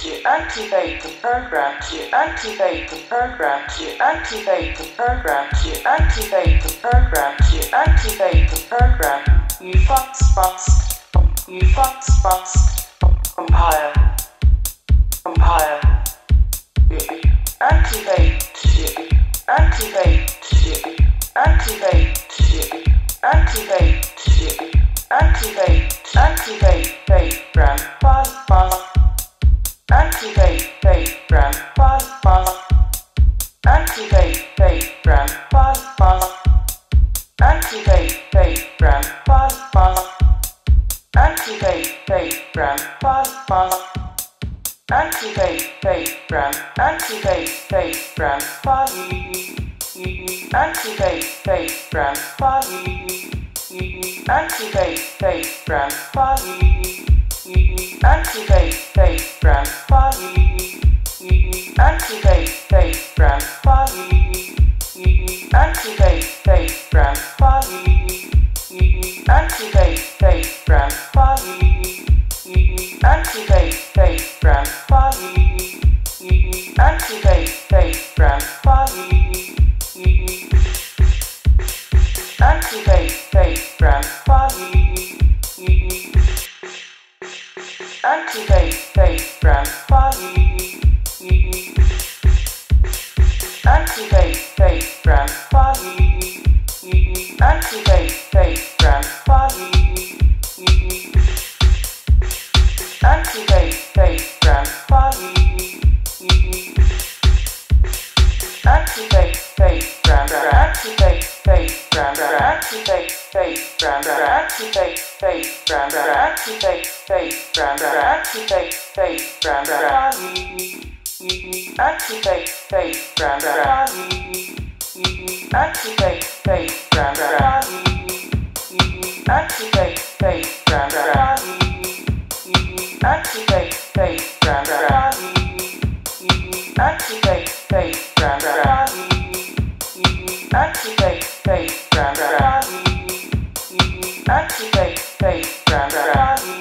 to activate the program to activate the program to activate the program to activate the program to activate the program. You fox fox. You fox fox. Compile. Compile. Activate. Activate. Activate. Activate. Activate. Activate. Program. Pause. Pause. Activate program fast fast. Activate program fast fast. Activate program fast fast. Activate program fast fast. Activate program. Activate program fast. Activate program fast. Activate program fast. Activate face transfer. Activate face transfer. Activate face transfer. Activate face transfer. Activate face transfer. Activate face transfer. Activate face transfer. Activate face brand value. Activate face brand value. Activate face brand value. Activate face brand. Activate face brand activate face brand activate face brand activate face brand activate face brand activate face brand activate face brand activate face brand activate face brand activate face brand activate track. track.